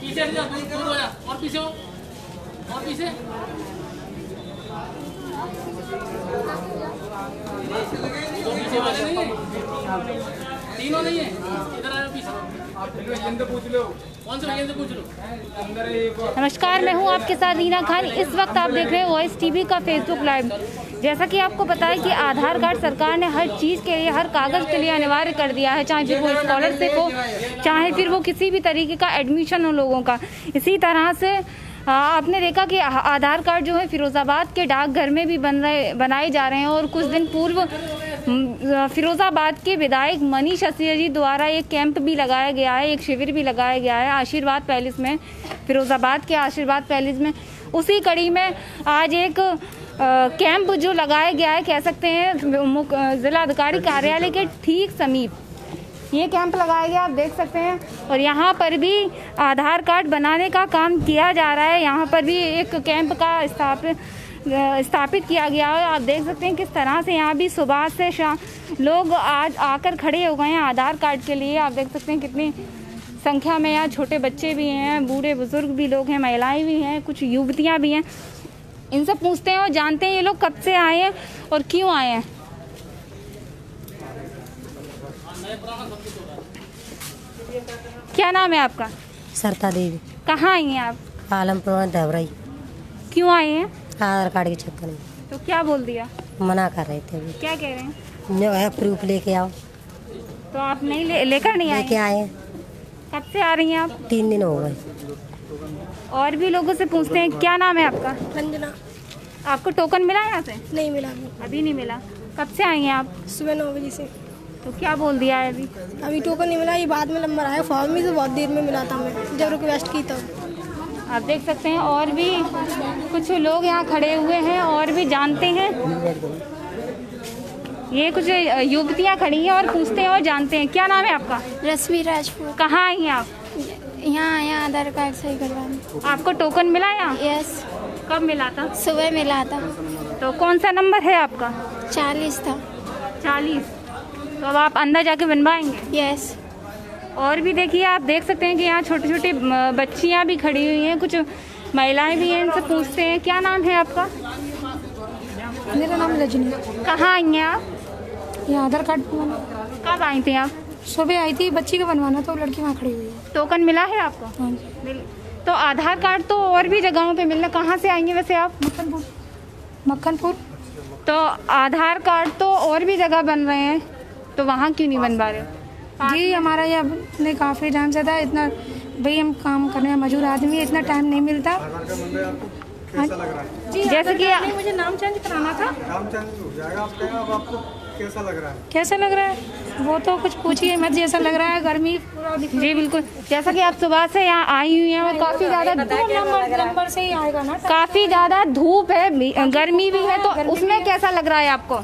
पीछे जा। और पीछे और पीछे। नहीं है। तीनों नहीं है। इधर आयो पीछे। पूछ से से पूछ लो। नमस्कार, मैं हूँ आपके साथ रीना खान। इस वक्त आप देख रहे हैं वॉइस टीवी का फेसबुक लाइव जैसा कि आपको है कि आधार कार्ड सरकार ने हर चीज़ के लिए, हर कागज़ के लिए अनिवार्य कर दिया है, चाहे फिर वो स्कॉलरशिप हो, चाहे फिर वो किसी भी तरीके का एडमिशन हो लोगों का। इसी तरह से आपने देखा कि आधार कार्ड जो है, फिरोज़ाबाद के डाकघर में भी बन रहे, बनाए जा रहे हैं और कुछ दिन पूर्व फिरोज़ाबाद के विधायक मनीष असिया जी द्वारा एक कैंप भी लगाया गया है एक शिविर भी लगाया गया है आशीर्वाद पैलेस में फिरोज़ाबाद के आशीर्वाद पैलेस में। उसी कड़ी में आज एक कैंप जो लगाया गया है कह सकते हैं जिला अधिकारी कार्यालय के ठीक समीप। ये कैंप लगाया गया आप देख सकते हैं और यहाँ पर भी आधार कार्ड बनाने का काम किया जा रहा है। यहाँ पर भी एक कैंप का स्थापित स्थापित किया गया है आप देख सकते हैं किस तरह से यहाँ भी सुबह से शाम लोग आज आकर खड़े हो गए हैं आधार कार्ड के लिए। आप देख सकते हैं कितनी संख्या में यहाँ छोटे बच्चे भी हैं बूढ़े बुज़ुर्ग भी लोग हैं महिलाएँ भी हैं कुछ युवतियाँ भी हैं। इनसे पूछते हैं और जानते हैं ये लोग कब से आए हैं और क्यों आए हैं। क्या नाम है आपका? सरता देवी। कहाँ आई हैं आप? आलमपुर देवराई। क्यों आए हैं? आधार कार्ड के चक्कर में तो क्या बोल दिया? मना कर रहे थे। अभी क्या कह रहे हैं? जो है प्रूफ लेके आओ तो आप नहीं ले, लेकर नहीं लेके आए आए कब से आ रही हैं आप? तीन दिन हो गए। और भी लोगों से पूछते हैं क्या नाम है आपका? वंदना आपको टोकन मिला यहाँ से? नहीं मिला अभी। अभी नहीं मिला। कब से आई हैं आप? सुबह नौ बजे से। तो क्या बोल दिया है अभी? अभी टोकन नहीं मिला ये बाद में नंबर आया। फॉर्म भी तो बहुत देर में मिला था मैं जब रिक्वेस्ट की तब आप देख सकते हैं और भी कुछ लोग यहाँ खड़े हुए हैं और भी जानते हैं। ये कुछ युवतियाँ खड़ी हैं और पूछते हैं और जानते हैं। क्या नाम है आपका? रश्मि राजपूत। कहाँ आई हैं आप? यहाँ आया आधार कार्ड सही करवाने। आपको टोकन मिला यहाँ? यस। कब मिला था? सुबह मिला था। तो कौन सा नंबर है आपका? चालीस था। चालीस। तो अब आप अंदर जाके बनवाएँगे? यस। और भी देखिए आप देख सकते हैं कि यहाँ छोटी छोटी बच्चियाँ भी खड़ी हुई हैं कुछ महिलाएँ भी हैं इनसे पूछते हैं क्या नाम है आपका? मेरा नाम रजनी। कहाँ आई हैं आप? ये आधार कार्ड कब आई थी आप? सुबह आई थी बच्ची का बनवाना तो लड़की वहाँ खड़ी हुई है। टोकन मिला है आपको? हाँ जी। तो आधार कार्ड तो और भी जगहों पे मिलना कहाँ से आएँगे वैसे आप? मक्खनपुर। मक्खनपुर। तो आधार कार्ड तो और भी जगह बन रहे हैं तो वहाँ क्यों नहीं बन पा रहे हो? जी हमारा ये अपने काफ़ी टाइम से था इतना भाई हम काम करने में मजदूर आदमी है इतना टाइम नहीं मिलता। हाँ जी जैसे कि मुझे नाम चेंज कराना था। काम चेंज हो जाएगा आपका अब आपको कैसा लग रहा है? कैसा लग रहा है? वो तो कुछ पूछिए मत जैसा लग रहा है गर्मी पूरा जी बिल्कुल। जैसा कि आप सुबह से यहाँ आई हुई हैं और काफ़ी ज़्यादा नंबर नंबर से ही आएगा ना काफ़ी ज़्यादा धूप है गर्मी भी है तो उसमें कैसा लग रहा है आपको?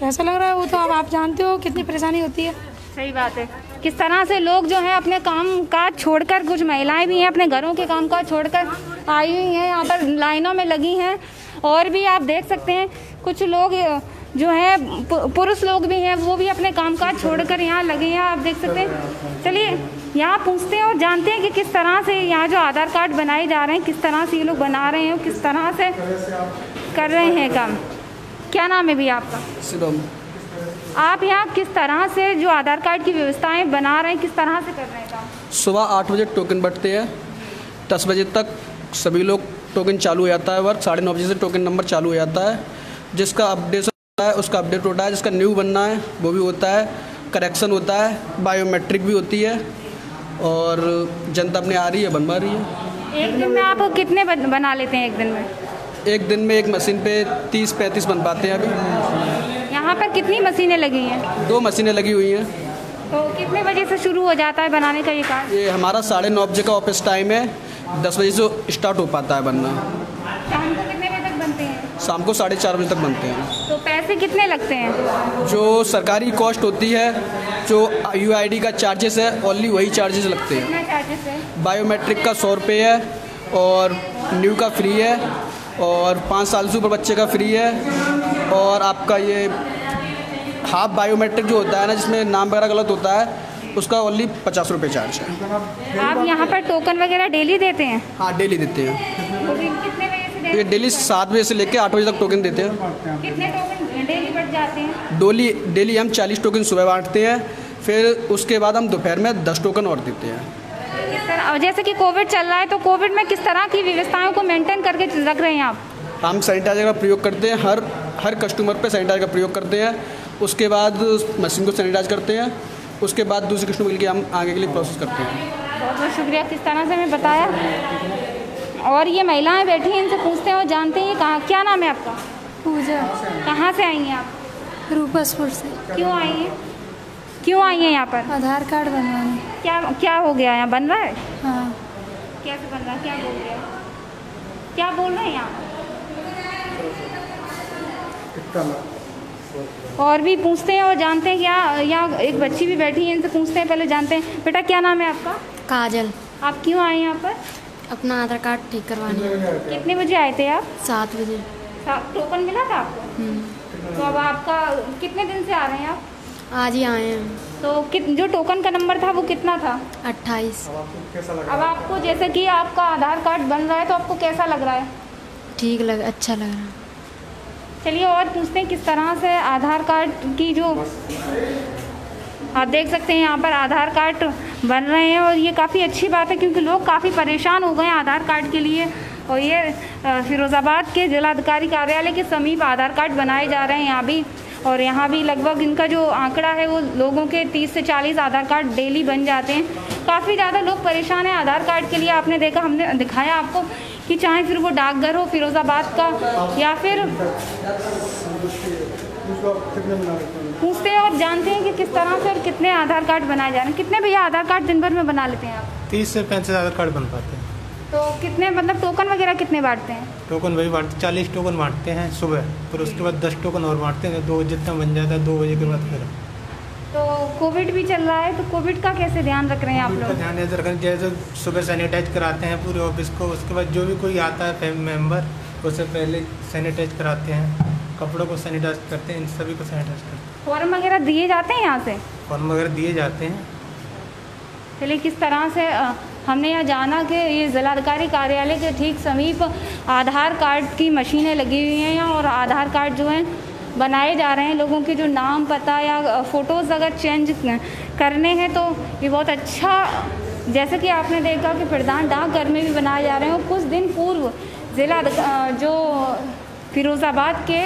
कैसा लग रहा है वो तो अब आप जानते हो कितनी परेशानी होती है। सही बात है। किस तरह से लोग जो हैं अपने काम काज छोड़कर, कुछ महिलाएँ भी हैं अपने घरों के काम काज छोड़कर आई हुई हैं, यहाँ पर लाइनों में लगी हैं। और भी आप देख सकते हैं, कुछ लोग जो हैं पुरुष लोग भी हैं, वो भी अपने काम काज छोड़कर यहाँ लगे हैं, आप देख सकते हैं। चलिए, यहाँ पूछते हैं और जानते हैं कि किस तरह से यहाँ जो आधार कार्ड बनाए जा रहे हैं, किस तरह से ये लोग बना रहे हैं किस तरह से कर रहे हैं काम। क्या नाम है भैया आपका? आप यहाँ किस तरह से जो आधार कार्ड की व्यवस्थाएँ बना रहे हैं किस तरह से कर रहे हैं काम? सुबह आठ बजे टोकन बटते हैं दस बजे तक सभी लोग टोकन चालू हो जाता है वर्क साढ़े नौ बजे से टोकन नंबर चालू हो जाता है। जिसका अपडेशन होता है उसका अपडेट होता है जिसका न्यू बनना है वो भी होता है। करेक्शन होता है बायोमेट्रिक भी होती है और जनता अपने आ रही है बनवा रही है। एक दिन में आप कितने बना लेते हैं एक दिन में? एक दिन में एक मशीन पे तीस पैंतीस बन पाते हैं अभी। यहाँ पर कितनी मशीनें लगी हैं? दो मशीनें लगी हुई हैं। तो कितने बजे से शुरू हो जाता है बनाने का ये काम? ये हमारा साढ़े नौ बजे का ऑफ़िस टाइम है। दस बजे से स्टार्ट हो पाता है बनना। शाम को कितने बजे तक बनते हैं? शाम को साढ़े चार बजे तक बनते हैं। तो पैसे कितने लगते हैं? जो सरकारी कॉस्ट होती है जो यूआईडी का चार्जेस है ओनली वही चार्जेस लगते हैं। चार्जेस है? बायोमेट्रिक का सौ रुपये है और न्यू का फ्री है और पाँच साल से ऊपर बच्चे का फ्री है और आपका ये हाफ़ बायोमेट्रिक जो होता है ना जिसमें नाम वगैरह गलत होता है उसका ओनली पचास रुपये चार्ज है। आप यहाँ पर टोकन वगैरह डेली देते हैं? हाँ डेली देते हैं। से ये डेली सात बजे से लेकर आठ बजे तक टोकन देते हैं। कितने टोकन डेली जाते हैं? डोली डेली हम चालीस टोकन सुबह बांटते हैं फिर उसके बाद हम दोपहर में दस टोकन और देते हैं। और जैसे कि कोविड चल रहा है तो कोविड में किस तरह की व्यवस्थाओं को मेंटेन करके रख रहे हैं आप? हम सैनिटाइजर का प्रयोग करते हैं हर हर कस्टमर पे सैनिटाइजर का प्रयोग करते हैं। उसके बाद मशीन को सैनिटाइज करते हैं उसके बाद दूसरे कस्टमर के हम आगे के लिए प्रोसेस करते हैं। बहुत बहुत शुक्रिया किस तरह से हमें बताया। और ये महिलाएँ बैठी हैं इनसे पूछते हैं और जानते हैं कहाँ क्या नाम है आपका? पूजा। कहाँ से आई हैं आप? रूपसपुर से। क्यों आई हैं? क्यों आई हैं यहाँ पर? आधार कार्ड बनवाने। क्या क्या हो गया? यहाँ बन रहा है? हाँ। कैसे बन रहा है? क्या बोल रहे हैं? क्या बोल रहे हैं यहाँ? और भी पूछते हैं और जानते हैं क्या यहाँ एक बच्ची भी बैठी है इनसे पूछते हैं पहले जानते हैं। बेटा क्या नाम है आपका? काजल। आप क्यों आए यहाँ पर? अपना आधार कार्ड ठीक करवाने कितने बजे आए थे आप? सात बजे। टोकन मिला था आपको? तो अब आपका कितने दिन से आ रहे हैं आप? आज ही आए हैं। तो कित जो टोकन का नंबर था वो कितना था? अट्ठाईस। अब आपको जैसे कि आपका आधार कार्ड बन रहा है तो आपको कैसा लग रहा है? ठीक लग अच्छा लग रहा चलिए और पूछते हैं किस तरह से आधार कार्ड की जो आप देख सकते हैं यहाँ पर आधार कार्ड बन रहे हैं और ये काफ़ी अच्छी बात है क्योंकि लोग काफ़ी परेशान हो गए हैं आधार कार्ड के लिए। और ये फिरोज़ाबाद के जिलाधिकारी कार्यालय के समीप आधार कार्ड बनाए जा रहे हैं यहाँ भी। और यहाँ भी लगभग इनका जो आंकड़ा है वो लोगों के 30 से 40 आधार कार्ड डेली बन जाते हैं। काफ़ी ज़्यादा लोग परेशान हैं आधार कार्ड के लिए। आपने देखा, हमने दिखाया आपको कि चाहे फिर वो डाकघर हो फिरोज़ाबाद का या फिर पूछते हैं और जानते हैं कि किस तरह से और कितने आधार कार्ड बनाए जा रहे हैं। कितने भैया आधार कार्ड दिन भर में बना लेते हैं आप? तीस से पैंतीस आधार कार्ड बन पाते हैं। तो कितने मतलब टोकन वगैरह कितने बांटते हैं? टोकन वही बांटते चालीस टोकन बांटते हैं सुबह फिर उसके बाद दस टोकन और बांटते हैं दो जितना बन जाता है दो बजे के बाद फिर। कोविड भी चल रहा है तो कोविड का कैसे ध्यान रख रहे हैं आप लोग? ध्यान ऐसे रखें जैसे सुबह सैनिटाइज कराते हैं पूरे ऑफ़िस को उसके बाद जो भी कोई आता है फैमिली मेंबर उससे पहले सैनिटाइज कराते हैं कपड़ों को सैनिटाइज करते हैं इन सभी को सैनिटाइज करते हैं। फॉर्म वगैरह दिए जाते हैं यहाँ से? फॉर्म वगैरह दिए जाते हैं। चलिए किस तरह से हमने यहाँ जाना कि ये जिलाधिकारी कार्यालय के ठीक समीप आधार कार्ड की मशीनें लगी हुई हैं यहाँ और आधार कार्ड जो हैं बनाए जा रहे हैं, लोगों के जो नाम पता या फ़ोटोज़ अगर चेंज करने हैं तो ये बहुत अच्छा जैसे कि आपने देखा कि प्रधान डाकघर में भी बनाए जा रहे हैं और कुछ दिन पूर्व ज़िला जो फिरोज़ाबाद के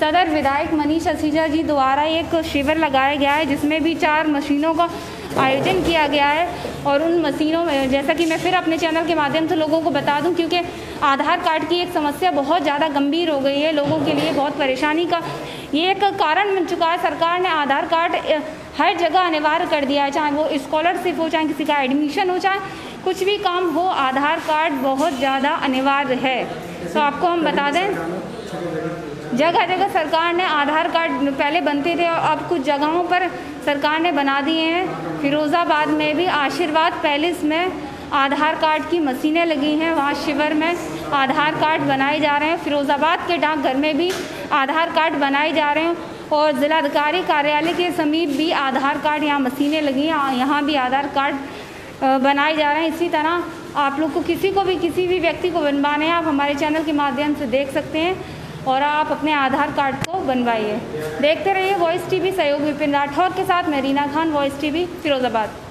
सदर विधायक मनीष असीजा जी द्वारा एक शिविर लगाया गया है, जिसमें भी चार मशीनों का आयोजन किया गया है और उन मशीनों में, जैसा कि मैं फिर अपने चैनल के माध्यम से लोगों को बता दूँ, क्योंकि आधार कार्ड की एक समस्या बहुत ज़्यादा गंभीर हो गई है लोगों के लिए, बहुत परेशानी का। ये एक कारण बन चुका है, सरकार ने आधार कार्ड हर जगह अनिवार्य कर दिया है, चाहे वो स्कॉलरशिप हो, चाहे किसी का एडमिशन हो, चाहे कुछ भी काम हो, आधार कार्ड बहुत ज़्यादा अनिवार्य है। तो आपको हम बता दें जगह जगह सरकार ने आधार कार्ड पहले बनते थे और अब कुछ जगहों पर सरकार ने बना दिए हैं। फिरोज़ाबाद में भी आशीर्वाद पैलेस में आधार कार्ड की मशीनें लगी हैं। वहाँ शिविर में आधार कार्ड बनाए जा रहे हैं। फिरोज़ाबाद के डाकघर में भी आधार कार्ड बनाए जा रहे हैं और ज़िलाधिकारी कार्यालय के समीप भी आधार कार्ड यहाँ मशीनें लगी हैं यहाँ भी आधार कार्ड बनाए जा रहे हैं। इसी तरह आप लोग को किसी को भी, किसी भी व्यक्ति को बनवाने हैं, आप हमारे चैनल के माध्यम से देख सकते हैं। और आप अपने आधार कार्ड को बनवाइए। देखते रहिए वॉइस टीवी सहयोग विपिन राठौर के साथ मैं रीना खान वॉइस टीवी फिरोज़ाबाद।